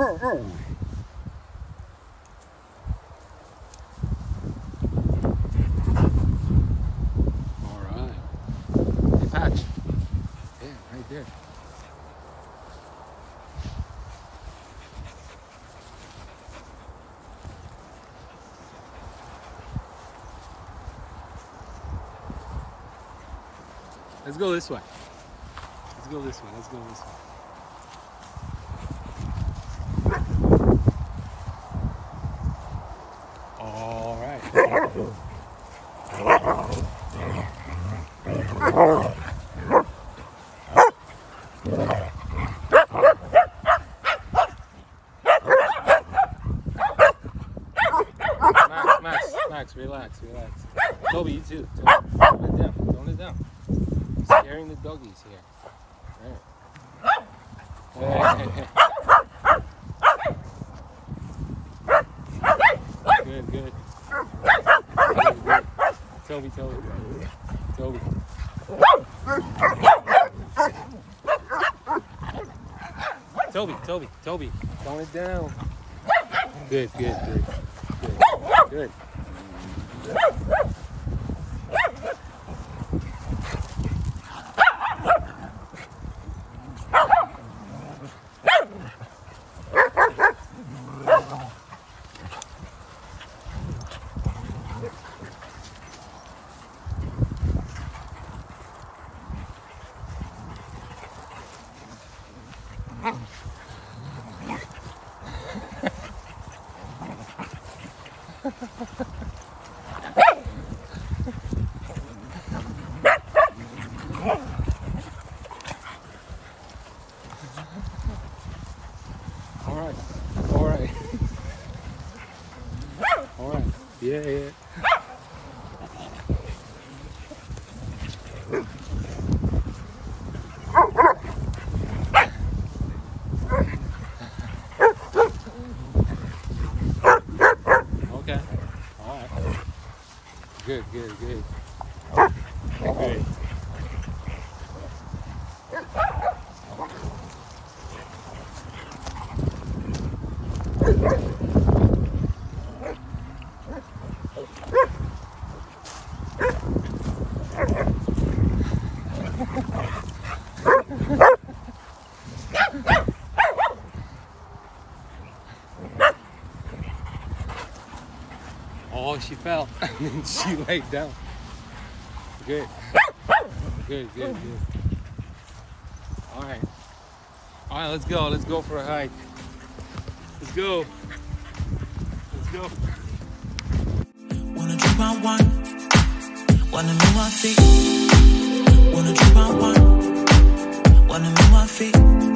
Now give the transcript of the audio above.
All right. Hey, Patch. Yeah, right there. Let's go this way. Let's go this way. Let's go this way. All right. Max, Max, relax, relax. Toby, you too. Tone it down. Tone it down. Scaring the doggies here. Right. Hey, hey, hey. Good, good. Good, good. Toby, Toby. Toby. Toby, Toby, Toby. Tone it down. Good, good, good. Good. Good. All right. All right. All right. Yeah, yeah. Okay. All right. Good, good, good. Oh, she fell. and then she laid down. Good. Good, good, good. All right. All right, let's go. Let's go for a hike. Let's go. Let's go. Wanna wanna my feet. Wanna wanna my feet.